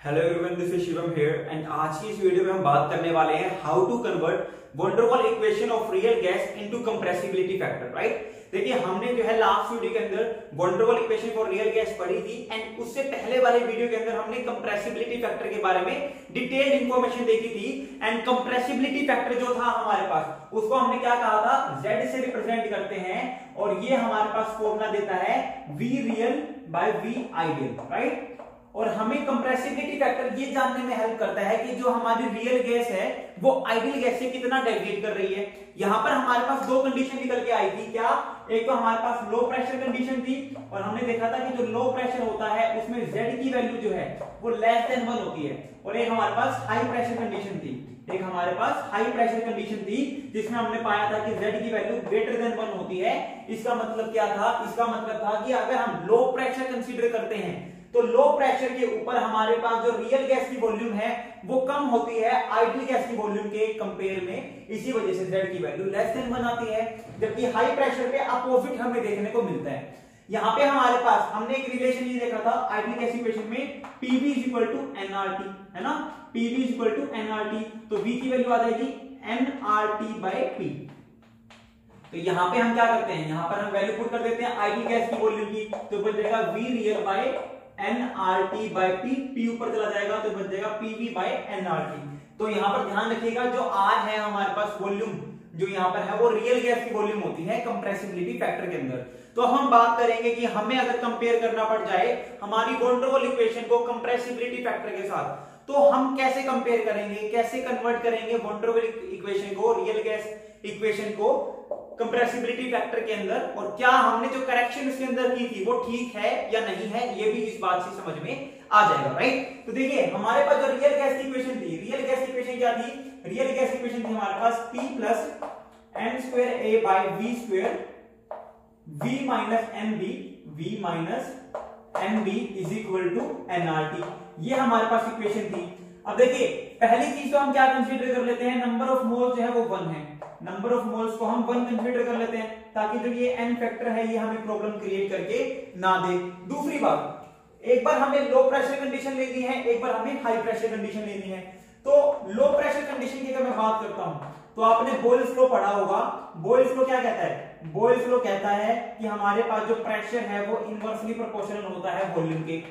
Hello everyone this is Shivam here and आज की इस वीडियो में हम बात करने वाले हैं how to convert van der Waals equation of real gas into compressibility factor right देखिए, हमने जो है लास्ट वीडियो के अंदर van der Waals equation for real gas पढ़ी थी एंड उससे पहले वाले वीडियो के अंदर हमने कंप्रेसिबिलिटी फैक्टर के बारे में डिटेल्ड इंफॉर्मेशन देखी थी एंड कंप्रेसिबिलिटी फैक्टर जो था हमारे पास, उसको हमने क्या कहा था? जेड से रिप्रेजेंट करते हैं और ये हमारे पास फॉर्मूला देता है V real by v ideal right और हमें कंप्रेसिबिलिटी फैक्टर ये जानने में हेल्प करता है कि जो हमारी रियल गैस है, वो आइडियल गैस से कितना डेविएट कर रही है। यहाँ पर हमारे पास दो कंडीशन निकल के आई थी। क्या? एक तो हमारे पास लो प्रेशर कंडीशन थी और हमने देखा था कि जो लो प्रेशर होता है, उसमें z की वैल्यू जो है, वो लेस देन वन होती है। और एक हमारे पास हाई प्रेशर कंडीशन थी। एक हमारे पास हाई प्रेशर कंडीशन थी, जिसमें हमने पाया था कि z की वैल्यू ग्रेटर देन वन होती है। इसका मतलब क्या था? इसका मतलब था कि अगर हम लो प्रेशर कंसीडर करते हैं तो लो प्रेशर के ऊपर हमारे पास जो रियल गैस की वॉल्यूम है, वो कम होती है आइडियल गैस की वॉल्यूम के कंपेयर में। इसी वजह से जेड की वैल्यू लेस देन वन आती है, जबकि हाई प्रेशर पे अपोजिट हमें देखने को मिलता है। यहाँ पे हमारे पास, हमने एक रिलेशन ये देखा था आइडियल गैस इक्वेशन में PV is equal to NRT है ना? PV is equal to NRT तो वी की वैल्यू आ जाएगी एनआरटी बाय पी तो यहाँ पे हम क्या करते हैं? यहाँ पर हम वैल्यू पुट कर देते हैं आइडियल गैस की वॉल्यूम की तो बन जाएगा V real by n R T by P P ऊपर चला जाएगा तो बन जाएगा PV by n R T तो यहाँ पर ध्यान रखिएगा, जो आर है हमारे पास वॉल्यूम जो यहाँ पर है वो रियल गैस की वॉल्यूम होती है कंप्रेसिबिलिटी फैक्टर के अंदर। तो हम बात करेंगे कि हमें अगर कंपेयर करना पड़ जाए हमारी वॉन्डरवॉल इक्वेशन को कंप्रेसिबिलिटी फैक्टर के साथ तो हम कैसे कंपेयर करेंगे, कैसे कन्वर्ट करेंगे वॉन्डरवॉल इक्वेशन को रियल गैस इक्वेशन को कंप्रेसिबिलिटी फैक्टर के अंदर और क्या हमने जो करेक्शन इसके अंदर की थी, वो ठीक है या नहीं है, ये भी इस बात से समझ में आ जाएगा राइट तो देखिए, हमारे पास जो रियल गैस की इक्वेशन थी रियल गैस की इक्वेशन क्या थी? रियल गैस की इक्वेशन थी हमारे पास p plus n square a by V square v minus n b V minus n b is equal to n R T ये हमारे पास इक्वेशन थी। अब देखिए, पहली चीज़ तो हम क्या कंसीडर कर लेते हैं? नंबर ऑफ़ मोल्स जो है वो वन है। नंबर ऑफ़ मोल्स को हम वन कंसीडर कर लेते हैं, ताकि जो ये एन फैक्टर है, ये हमें प्रॉब्लम क्रिएट करके ना दे। दूसरी बात, एक बार हमें लो प्रेशर कंडीशन लेनी है, एक बार हमें हाई प्रेशर कंडीशन लेनी है। तो लो प्रेशर कंडीशन की अगर मैं बात करता हूँ तो आपने बॉयल फ्लो पढ़ा होगा। बॉयल फ्लो क्या कहता है? बॉयल फ्लो कहता है कि हमारे पास जो प्रेशर है, वो इनवर्सली प्रोपोर्शनल होता है वॉल्यूम के।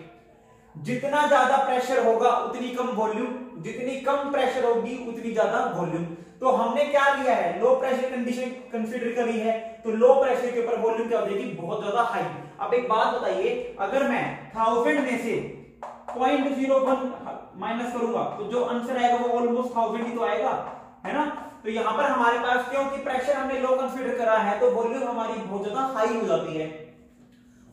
जितना ज़्यादा प्रेशर होगा, उतनी कम वॉल्यूम जितनी कम प्रेशर होगी, उतनी ज़्यादा वॉल्यूम तो हमने क्या लिया है? लो प्रेशर कंडीशन कंसीडर करी है तो लो प्रेशर के ऊपर वॉल्यूम क्या हो जाएगी? बहुत ज़्यादा हाई अब एक बात बताइए, अगर मैं थाउज़ेंड में से पॉइंट ज़ीरो वन माइनस करूँगा तो जो आंसर आएगा वो ऑलमोस्ट थाउज़ेंड ही तो आएगा, है ना? तो यहाँ पर हमारे पास क्योंकि प्रेशर हमने लो कंसीडर करा है तो वॉल्यूम हमारी बहुत ज़्यादा हाई हो जाती है.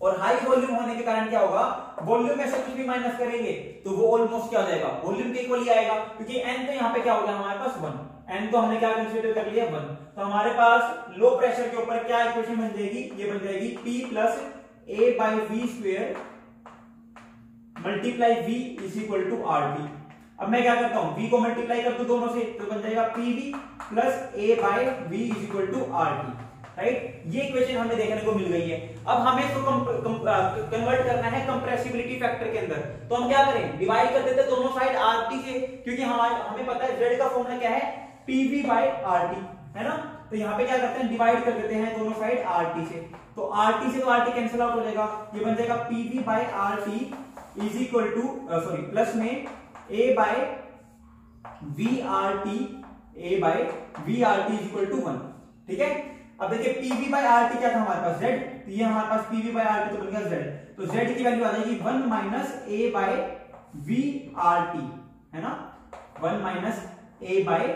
और हाई वॉल्यूम होने के कारण क्या होगा? वॉल्यूम में से कुछ भी माइनस करेंगे तो वो ऑलमोस्ट क्या हो जाएगा? वॉल्यूम के इक्वल ही आएगा, क्योंकि एन तो यहाँ पे क्या हो गया हमारे पास वन एन तो हमने क्या कंसीडर कर लिया? वन तो हमारे पास लो प्रेशर के ऊपर क्या इक्वेशन बन जाएगी? ये बन जाएगी P plus a by V square multiply V is equal to R T अब मैं क्या करता हूँ? V को मल्टीप्लाई कर दू दोनों से तो बन जाएगा PV plus a by V is equal to R T right ये इक्वेशन हमें देखने को मिल गई है। अब हमें इसको कन्वर्ट करना है कंप्रेसिबिलिटी फैक्टर के अंदर। तो हम क्या करें? डिवाइड कर देते दोनों साइड आरटी से क्योंकि हमारे, हमें पता है जेड का फॉर्मूला क्या है? पीवी बाई आरटी है ना? तो यहाँ पे क्या करते हैं? डिवाइड कर देते हैं दोनों साइड आरटी से। तो आरटी से तो आरटी कैंसिल आउट हो जाएगा। ये बन जाएगा PV by R T is equal to sorry plus में a by V R T a by V R T is equal to one ठीक है? अब देखिए पीवी बाई आर टी क्या था हमारे पास? जेड तो ये हमारे पास पीवी बाई आर टी तो बन गया जेड तो जेड की वैल्यू आ जाएगी one minus a by V R T है ना? One minus a by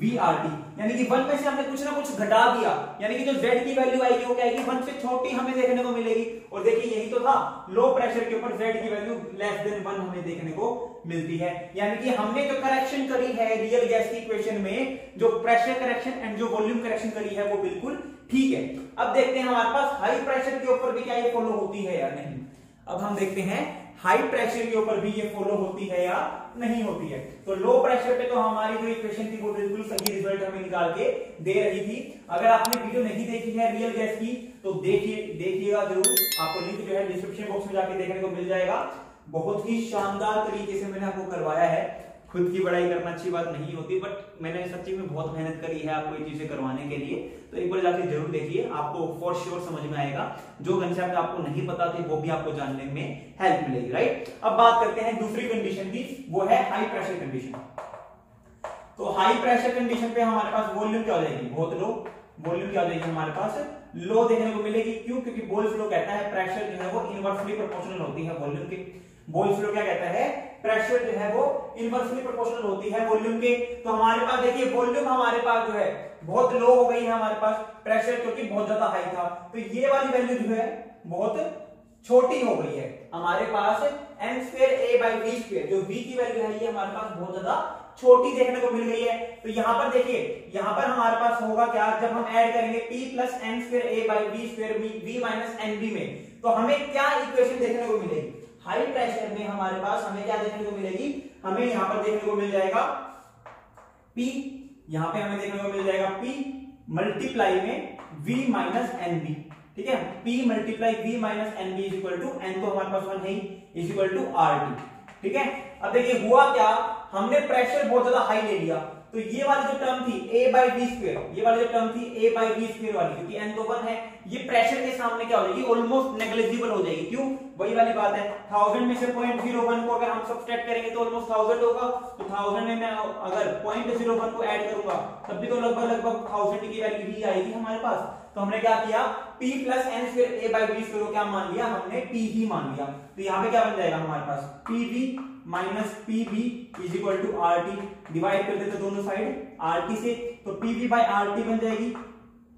V R T यानी कि वन में से हमने कुछ ना कुछ घटा दिया। यानी कि जो जेड की वैल्यू आएगी, वो क्या आएगी? वन से छोटी हमें देखने को मिलेगी। और देखिए था लो प्रेशर के ऊपर जेड की वैल्यू लेस देन वन हमें देखने को मिलती है। यानी कि हमने जो करेक्शन करी है रियल गैस की इक्वेशन में, जो प्रेशर करेक्शन एंड जो वॉल्यूम करेक्शन करी है, वो बिल्कुल ठीक है। अब देखते हैं हमारे पास हाई प्रेशर के ऊपर भी क्या ये फॉलो होती है या नहीं। अब हम देखते हैं हाई प्रेशर के ऊपर भी ये फॉलो होती है या नहीं होती है? तो लो प्रेशर पे तो हमारी जो इक्वेशन थी, वो बिल्कुल सही रिज़ल्ट हमें निकाल के दे रही थी। अगर आपने वीडियो नहीं देखी है रियल गैस की तो देखिए, देखिएगा ज़रूर। आपको लिंक जो है डिस्क्रिप्शन बॉक्स में जाके देखने को मिल जाएगा। बहुत ही शानदार तरीके से मैंने आपको करवाया है। खुद की बड़ाई करना अच्छी बात नहीं होती बट मैंने सच्ची में बहुत मेहनत करी है आपको ये चीज़ें करवाने के लिए। तो एक बार जाके ज़रूर देखिए, आपको फॉर श्योर समझ में आएगा। जो कंसेप्ट आपको नहीं पता थे, वो भी आपको जानने में हेल्प मिलेगी राइट अब बात करते हैं दूसरी कंडीशन की, वो है हाई प्रेशर कंडीशन तो हाई प्रेशर कंडीशन पे हमारे पास वॉल्यूम क्या हो जाएगी? बहुत लो वॉल्यूम क्या हो जाएगी हमारे पास? लो देखने को मिलेगी। क्यों? क्योंकि बोल फ्लो कहता है प्रेशर जो है वो इनवर्सली प्रोपोर्शनल होती है वॉल्यूम के। बोल फ्लो क्या कहता है? है वो इनवर्सली प्रोपोर्शनल होती है वॉल्यूम के। तो हमारे पास देखिए वॉल्यूम हमारे पास जो है, बहुत लो हो गई है हमारे पास प्रेशर क्योंकि बहुत ज़्यादा हाई था। तो ये वाली वैल्यू जो है, बहुत छोटी हो गई है। हमारे पास n square a by V square जो वी की वैल्यू है, ये हमारे पास बहुत ज़्यादा छोटी देखने को मिल गई है। तो यहाँ पर देखिए, यहाँ पर हमारे पास होगा क्या? जब हम ऐड करेंगे p plus n square a by V square V minus n b में तो हमें क्या इक्वेशन देखने को मिलेगी? हाई प्रेशर में हमारे पास हमें क्या देखने को मिलेगी? हमें यहाँ पर देखने को मिल जाएगा P, यहाँ पे हमें देखने को मिल जाएगा P मल्टीप्लाई में V माइनस एन बी ठीक है? P multiply V minus N B is equal to N तो हमारे पास वन है is equal to R T ठीक है? अब देखिए हुआ क्या? हमने प्रेशर बहुत ज़्यादा हाई ले लिया। तो ये वाली जो टर्म थी, a बाई वी स्क्वेयर ये वाली जो टर्म थी, a बाई वी स्क्वेयर वाली, क्योंकि n तो वन है, ये प्रेशर के सामने क्या हो जाएगी? ऑलमोस्ट नेग्लिजिबल हो जाएगी। क्यों? वही वाली बात है थाउज़ेंड में से पॉइंट ज़ीरो वन को अगर हम सब्सट्रैक्ट करेंगे तो ऑलमोस्ट थाउज़ेंड होगा। तो थाउज़ेंड में मैं अगर पॉइंट ज़ीरो वन को ऐड करूँगा, तब भी तो लगभग लगभग थाउज़ेंड की वैल्यू ही आएगी हमारे पास। तो हमने क्या किया? P plus N square A by B square क्या मान लिया? हमने p ही मान लिया। तो यहाँ पे क्या बन जाएगा हमारे पास? P minus P V is equal to R T divide कर देते दोनों साइड आर टी से तो P V by R T बन जाएगी।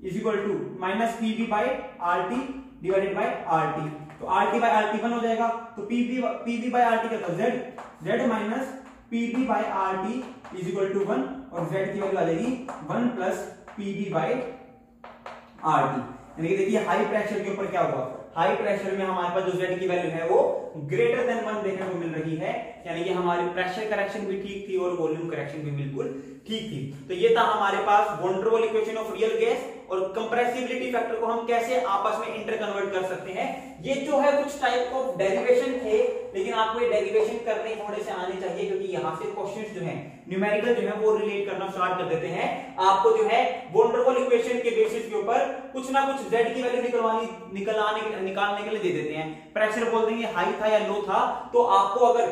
Is equal to minus P V by R T divided by R T. तो R T by R T one हो जाएगा। तो P V P V by R T क्या Z. Z minus P V by R T is equal to one, और Z की value आ जाएगी one plus P V by R T. यानी कि देखिए हाई प्रेशर के ऊपर क्या हुआ हाई प्रेशर में हमारे पास जो जेड की वैल्यू है वो ग्रेटर देन वन देखने को मिल रही है। यानी कि हमारी प्रेशर करेक्शन भी ठीक थी और वॉल्यूम करेक्शन भी बिल्कुल ठीक थी। तो ये था हमारे पास van der Waals equation of real gas और कंप्रेसिबिलिटी फैक्टर को हम कैसे आपस में इंटर कन्वर्ट कर सकते हैं। ये जो है कुछ टाइप ऑफ़ डेरिवेशन थे, लेकिन आपको ये डेरिवेशन करने थोड़े से आने चाहिए क्योंकि यहाँ से क्वेश्चंस जो है न्यूमेरिकल जो है, वो रिलेट करना स्टार्ट कर देते हैं। आपको जो है वॉन्ड्रोवल इक्वेशन के बेसिस के ऊपर कुछ ना कुछ जेड की वैल्यू निकलवानी निकलवाने निकालने के लिए दे देते हैं। प्रेशर बोल देंगे हाई था या नो था तो आपको अगर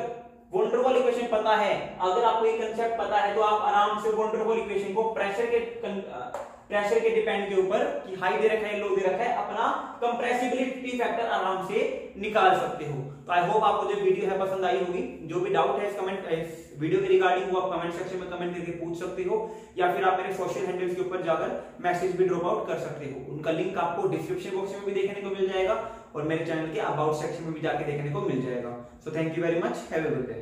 वोल्टरवॉल इक्वेशन पता है, अगर आपको ये कंसेप्ट पता है तो आप आराम से वोल्टरवॉल इक्वेशन को प्रेशर के प्रेशर के डिपेंड के ऊपर कि हाई दे रखा है लो दे रखा है, अपना कंप्रेसिबिलिटी फैक्टर आराम से निकाल सकते हो। तो आई होप आपको जो वीडियो है पसंद आई होगी। जो भी डाउट है इस कमेंट इस वीडियो के रिगार्डिंग वो आप कमेंट सेक्शन में कमेंट करके पूछ सकते हो, या फिर आप मेरे सोशल हैंडल्स के ऊपर जाकर मैसेज भी ड्रॉप आउट कर सकते हो। उनका लिंक आपको डिस्क्रिप्शन बॉक्स में भी देखने को मिल जाएगा और मेरे चैनल के अबाउट सेक्शन में भी जाके देखने को मिल जाएगा। So thank you very much have a good day